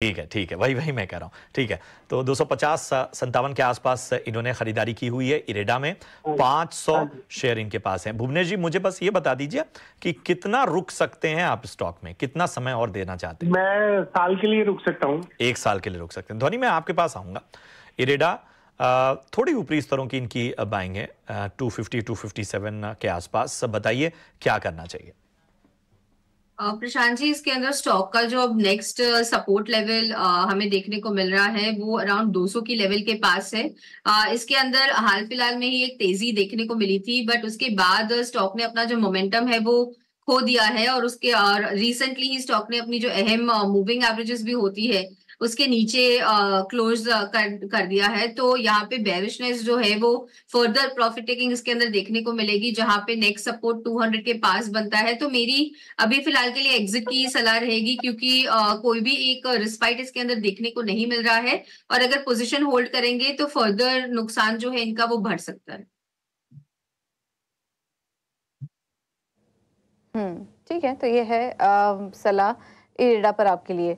ठीक है ठीक है। वही वही मैं कह रहा हूँ। ठीक है। तो 250 संतावन के आसपास इन्होंने खरीदारी की हुई है इरेडा में। 500 हाँ शेयर इनके पास है। भुवनेश जी मुझे बस ये बता दीजिए कि कितना रुक सकते हैं आप स्टॉक में? कितना समय और देना चाहते हैं? मैं साल के लिए रुक सकता हूँ। एक साल के लिए रुक सकते हैं। ध्वनि मैं आपके पास आऊँगा। इरेडा थोड़ी ऊपरी स्तरों की इनकी बाइंग है two fifty two fifty seven के आसपास। बताइए क्या करना चाहिए? प्रशांत जी, इसके अंदर स्टॉक का जो अब नेक्स्ट सपोर्ट लेवल हमें देखने को मिल रहा है, वो अराउंड 200 की लेवल के पास है। इसके अंदर हाल फ़िलहाल में ही एक तेज़ी देखने को मिली थी बट उसके बाद स्टॉक ने अपना जो मोमेंटम है वो खो दिया है और उसके, और रिसेंटली ही स्टॉक ने अपनी जो अहम मूविंग एवरेजेस भी होती है उसके नीचे क्लोज कर कर दिया है। तो यहाँ पे बेरिशनेस जो है वो फर्दर प्रॉफिट टेकिंग इसके अंदर देखने को मिलेगी जहाँ पे नेक्स्ट सपोर्ट 200 के पास बनता है। तो मेरी अभी फ़िलहाल के लिए एग्जिट की सलाह रहेगी क्योंकि अ, कोई भी एक रिस्पाइट इसके अंदर देखने को नहीं मिल रहा है। और अगर पोजिशन होल्ड करेंगे तो फर्दर नुकसान जो है इनका वो बढ़ सकता है। हम्म ठीक है तो ये है सलाह इरेडा पर आपके लिए।